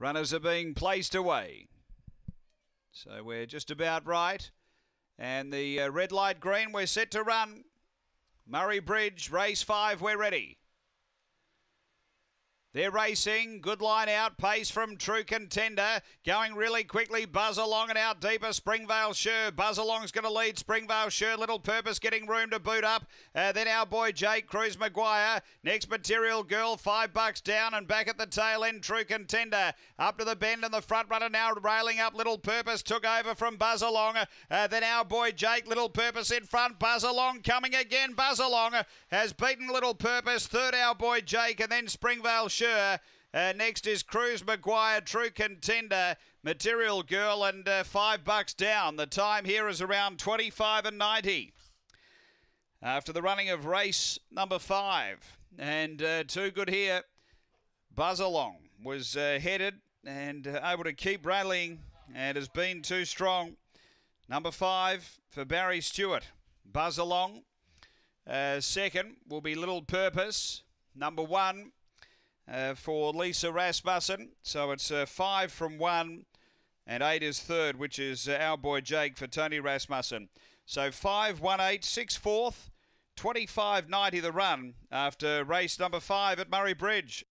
Runners are being placed away. So we're just about right. And the uh, red light green, we're set to run. Murray Bridge, race five, we're ready. They're racing. Good line out. Pace from True Contender. Going really quickly. Buzz along and out deeper. Springvale Sure. Buzz along's going to lead. Springvale Sure. Little Purpose getting room to boot up. Uh, then our boy Jake Cruz Maguire. Next Material Girl. Five bucks down and back at the tail end. True Contender. Up to the bend and the front runner now railing up. Little Purpose took over from Buzz along. Uh, then our boy Jake. Little Purpose in front. Buzz along coming again. Buzz along has beaten Little Purpose. Third our boy Jake and then Springvale Sure sure. Uh, next is Cruz Maguire, true contender, Material Girl, and uh, five bucks down. The time here is around 25 and 90. After the running of race number five, and uh, too good here, Buzz Along was uh, headed and uh, able to keep rallying and has been too strong. Number five for Barry Stewart, Buzz Along. Uh, second will be Little Purpose. Number one, uh, for Lisa Rasmussen. So it's uh, five from one, and eight is third, which is uh, our boy Jake for Tony Rasmussen. So five, one, eight, six, fourth, 25.90 the run after race number five at Murray Bridge.